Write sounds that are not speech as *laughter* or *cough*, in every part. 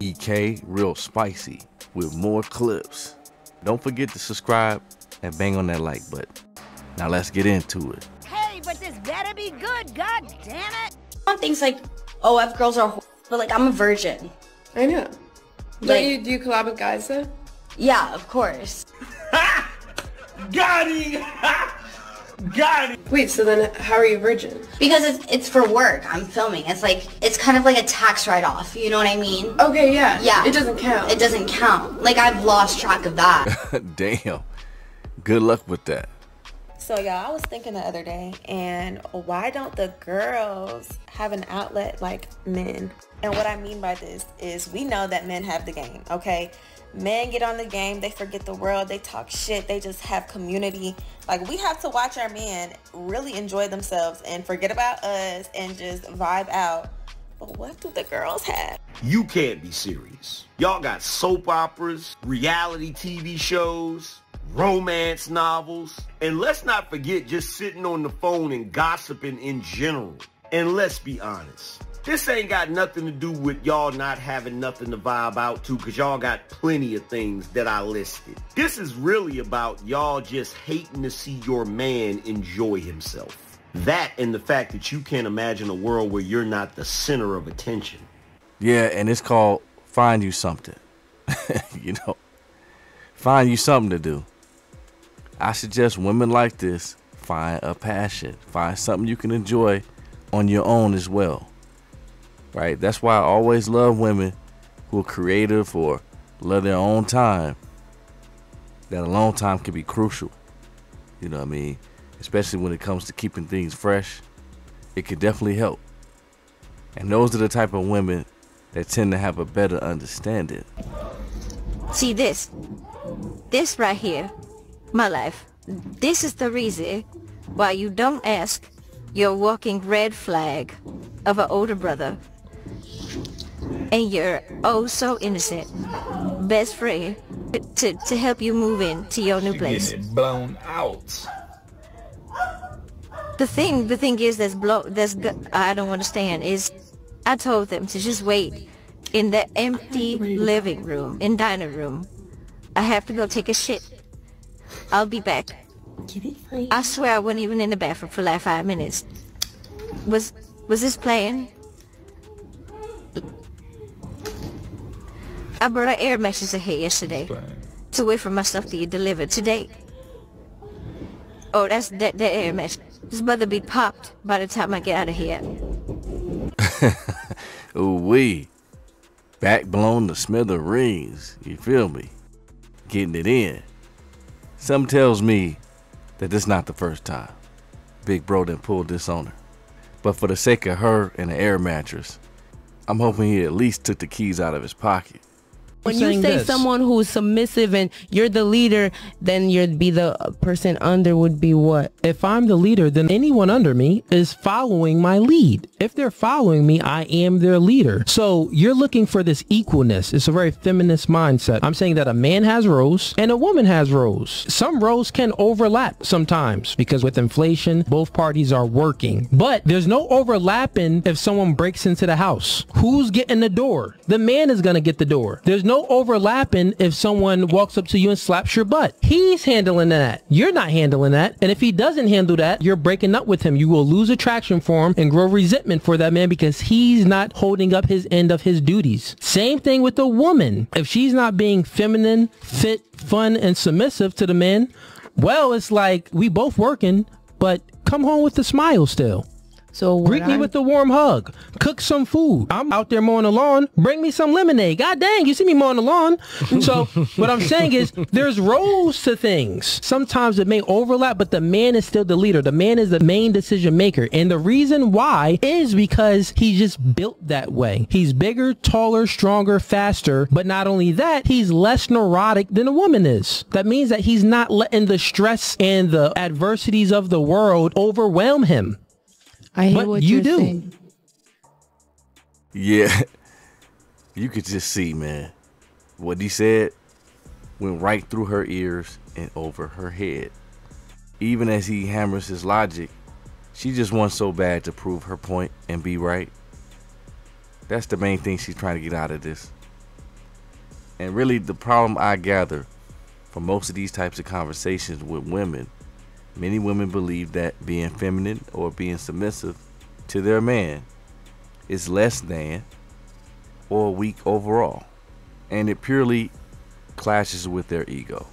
EK Reel Spicy with more clips. Don't forget to subscribe and bang on that like button. Now let's get into it. Hey, but this better be good, god damn it! on things like, oh, F girls are, but like I'm a virgin. I know. Don't you do you collab with guys though? Yeah, of course. *laughs* Got him! *laughs* Got him! Wait, so then how are you a virgin? Because it's it's for work. I'm filming. It's like it's kind of like a tax write-off. You know what I mean? Okay, yeah. Yeah. It doesn't count. It doesn't count. Like I've lost track of that. *laughs* Damn. Good luck with that. So y'all, I was thinking the other day, and why don't the girls have an outlet like men? And what I mean by this is we know that men have the game, okay? Men get on the game, they forget the world, they talk shit, they just have community. Like we have to watch our men really enjoy themselves and forget about us and just vibe out. But what do the girls have? You can't be serious. Y'all got soap operas, reality TV shows, romance novels, and let's not forget just sitting on the phone and gossiping in general. And let's be honest. This ain't got nothing to do with y'all not having nothing to vibe out to because y'all got plenty of things that I listed. This is really about y'all just hating to see your man enjoy himself. That and the fact that you can't imagine a world where you're not the center of attention. Yeah, and it's called Find You Something. *laughs* you know, find you something to do. I suggest women like this find a passion, find something you can enjoy on your own as well. Right? That's why I always love women who are creative or love their own time. That alone time can be crucial. You know what I mean? Especially when it comes to keeping things fresh. It can definitely help. And those are the type of women that tend to have a better understanding. See this? This right here, my life. This is the reason why you don't ask your walking red flag of an older brother and you're oh so innocent best friend to, to help you move in to your new place. Getting it blown out. The thing, the thing is that's blow, that's I don't understand is I told them to just wait in the empty living room in dining room. I have to go take a shit. I'll be back. I swear I wasn't even in the bathroom for like five minutes. Was was this playing? I brought an air mattress in here yesterday to wait for my stuff to get delivered today. Oh, that's that, that air mattress. This mother be popped by the time I get out of here. *laughs* Ooh wee. Back blown to smithereens. You feel me? Getting it in. Something tells me that this not the first time Big Bro done pulled this on her. But for the sake of her and the air mattress, I'm hoping he at least took the keys out of his pocket. When you say this. someone who's submissive and you're the leader, then you'd be the person under would be what? If I'm the leader, then anyone under me is following my lead. If they're following me, I am their leader. So you're looking for this equalness. It's a very feminist mindset. I'm saying that a man has roles and a woman has roles. Some roles can overlap sometimes because with inflation, both parties are working. But there's no overlapping if someone breaks into the house. Who's getting the door? The man is going to get the door. There's no overlapping if someone walks up to you and slaps your butt. He's handling that. You're not handling that. And if he doesn't handle that, you're breaking up with him. You will lose attraction for him and grow resentment for that man because he's not holding up his end of his duties. Same thing with a woman. If she's not being feminine, fit, fun, and submissive to the man, well, it's like we both working, but come home with a smile still. So Greet me I'm- with a warm hug. Cook some food. I'm out there mowing the lawn. Bring me some lemonade. God dang, you see me mowing the lawn. *laughs* So what I'm saying is there's roles to things. Sometimes it may overlap, but the man is still the leader. The man is the main decision maker. And the reason why is because he's just built that way. He's bigger, taller, stronger, faster. But not only that, he's less neurotic than a woman is. That means that he's not letting the stress and the adversities of the world overwhelm him. I hear But what you you're do. saying. Yeah. *laughs* You could just see, man. What he said went right through her ears and over her head. Even as he hammers his logic, she just wants so bad to prove her point and be right. That's the main thing she's trying to get out of this. And really, the problem I gather from most of these types of conversations with women, many women believe that being feminine or being submissive to their man is less than or weak overall. And it purely clashes with their ego.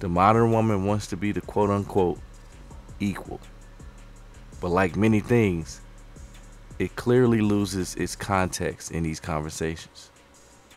The modern woman wants to be the quote unquote equal. But like many things, it clearly loses its context in these conversations.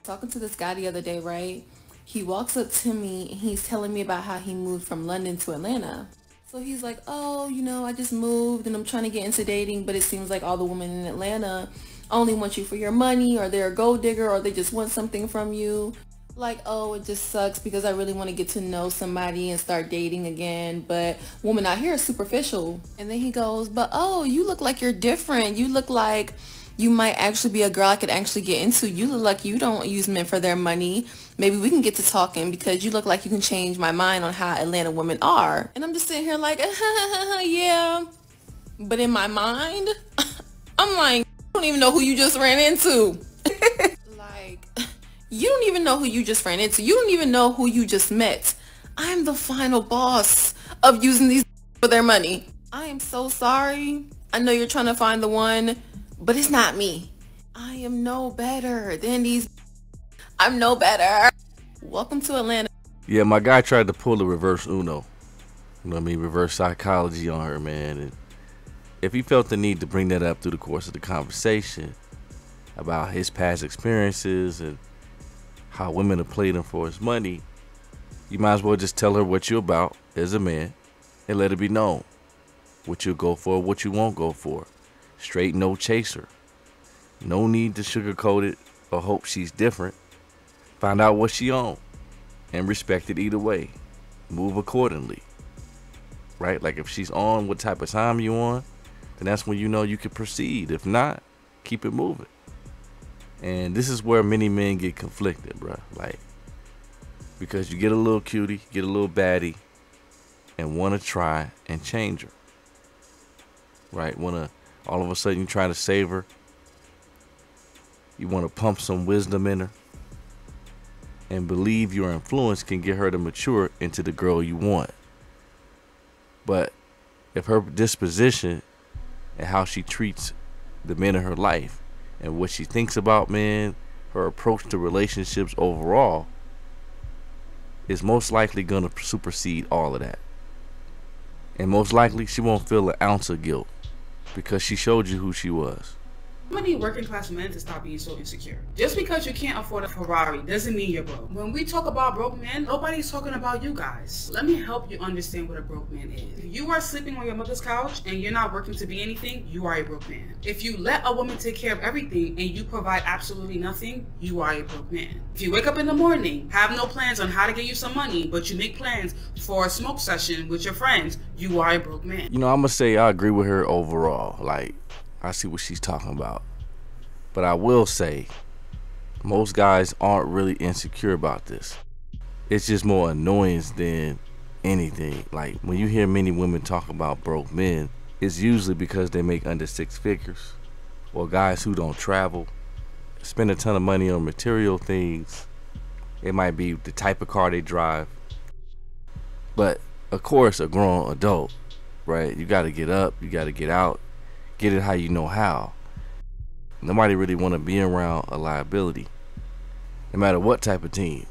Talking to this guy the other day, right? He walks up to me and he's telling me about how he moved from London to Atlanta. So he's like, oh, you know, I just moved and I'm trying to get into dating, but it seems like all the women in Atlanta only want you for your money or they're a gold digger or they just want something from you. Like, oh, it just sucks because I really want to get to know somebody and start dating again. But women out here are superficial. And then he goes, but oh, you look like you're different. You look like you might actually be a girl I could actually get into. You look like you don't use men for their money. Maybe we can get to talking because you look like you can change my mind on how Atlanta women are. And I'm just sitting here like, *laughs* yeah. But in my mind, *laughs* I'm like, I don't even know who you just ran into. *laughs* like, you don't even know who you just ran into. You don't even know who you just met. I'm the final boss of using these for their money. I am so sorry. I know you're trying to find the one but it's not me. I am no better than these. I'm no better. Welcome to Atlanta. Yeah, my guy tried to pull the reverse Uno. You know what I mean? Reverse psychology on her, man. And if he felt the need to bring that up through the course of the conversation about his past experiences and how women have played him for his money, you might as well just tell her what you're about as a man and let it be known what you'll go for, what you won't go for. Straight no chaser. No need to sugarcoat it or hope she's different. Find out what she on and respect it either way. Move accordingly. Right? Like if she's on what type of time you on, then that's when you know you can proceed. If not, keep it moving. And this is where many men get conflicted, bro. Like because you get a little cutie, get a little baddie, and want to try and change her. Right? Want to all of a sudden you try to save her. You want to pump some wisdom in her and believe your influence can get her to mature into the girl you want. But if her disposition and how she treats the men in her life and what she thinks about men, her approach to relationships overall, is most likely going to supersede all of that. And most likely she won't feel an ounce of guilt because she showed you who she was. Gonna need working class men to stop being so insecure. Just because you can't afford a Ferrari doesn't mean you're broke. When we talk about broke men, nobody's talking about you guys. Let me help you understand what a broke man is. If you are sleeping on your mother's couch and you're not working to be anything, you are a broke man. If you let a woman take care of everything and you provide absolutely nothing, you are a broke man. If you wake up in the morning, have no plans on how to get you some money, but you make plans for a smoke session with your friends, you are a broke man. You know, I'm gonna say I agree with her overall. Like I see what she's talking about. But I will say, most guys aren't really insecure about this. It's just more annoyance than anything. Like when you hear many women talk about broke men, it's usually because they make under six figures or guys who don't travel, spend a ton of money on material things. It might be the type of car they drive. But of course, a grown adult, right? You got to get up, you got to get out, get it how you know how. Nobody really want to be around a liability, no matter what type of team,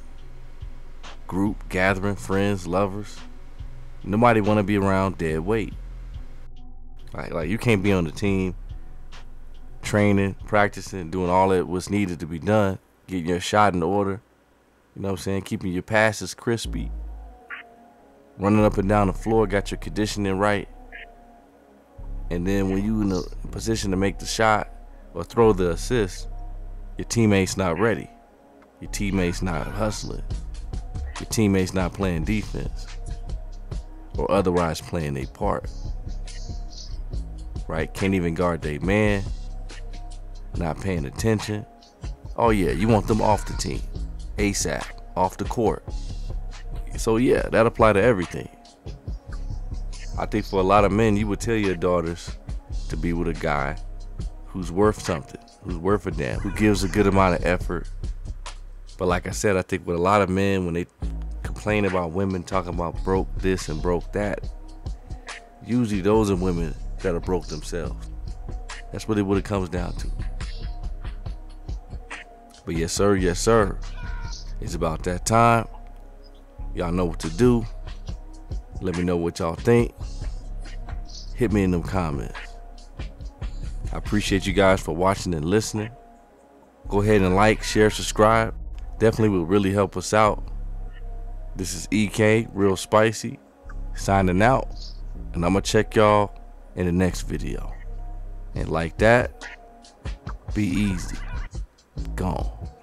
group, gathering, friends, lovers. Nobody want to be around dead weight. Like, like you can't be on the team, training, practicing, doing all that what's needed to be done, getting your shot in order. You know what I'm saying? Keeping your passes crispy, running up and down the floor, got your conditioning right. And then when you in a position to make the shot or throw the assist, your teammates not ready. Your teammates not hustling. Your teammates not playing defense or otherwise playing a part. Right? Can't even guard their man. Not paying attention. Oh yeah, you want them off the team. ASAP. Off the court. So yeah, that apply to everything. I think for a lot of men, you would tell your daughters to be with a guy who's worth something, who's worth a damn, who gives a good amount of effort, But like I said, I think with a lot of men, when they complain about women talking about broke this and broke that, usually those are women that are broke themselves. That's really what it comes down to. But yes, sir, yes, sir. It's about that time. Y'all know what to do. Let me know what y'all think. Hit me in them comments. I appreciate you guys for watching and listening. Go ahead and like, share, subscribe. Definitely will really help us out. This is EK, Reel Spicy, signing out. And I'm going to check y'all in the next video. And like that, be easy. Gone.